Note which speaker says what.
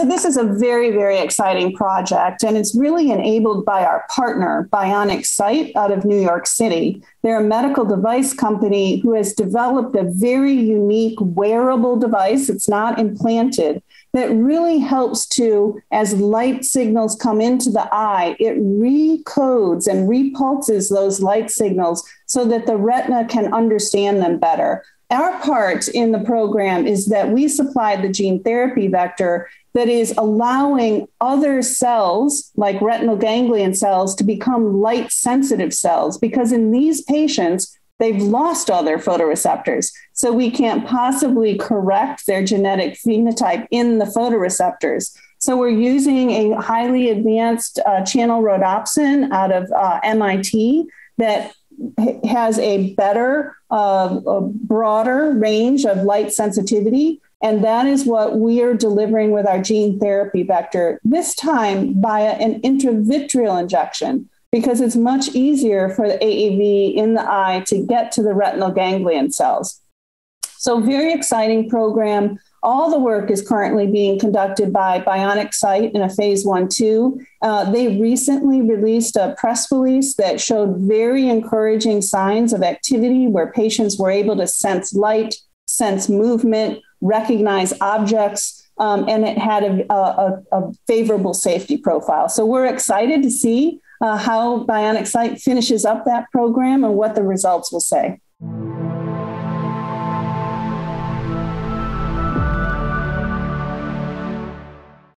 Speaker 1: so this is a very, very exciting project, and it's really enabled by our partner, Bionic Sight, out of New York City. They're a medical device company who has developed a very unique wearable device. It's not implanted that really helps to, as light signals come into the eye, it recodes and repulses those light signals so that the retina can understand them better. Our part in the program is that we supply the gene therapy vector that is allowing other cells, like retinal ganglion cells, to become light sensitive cells. Because in these patients, they've lost all their photoreceptors. So we can't possibly correct their genetic phenotype in the photoreceptors. So we're using a highly advanced uh, channel rhodopsin out of uh, MIT that has a better, uh, a broader range of light sensitivity. And that is what we are delivering with our gene therapy vector, this time via an intravitreal injection because it's much easier for the AAV in the eye to get to the retinal ganglion cells. So, very exciting program. All the work is currently being conducted by Bionic Sight in a phase one, two. Uh, they recently released a press release that showed very encouraging signs of activity where patients were able to sense light, sense movement, recognize objects, um, and it had a, a, a favorable safety profile. So, we're excited to see uh, how Bionic Sight finishes up that program and what the results will say.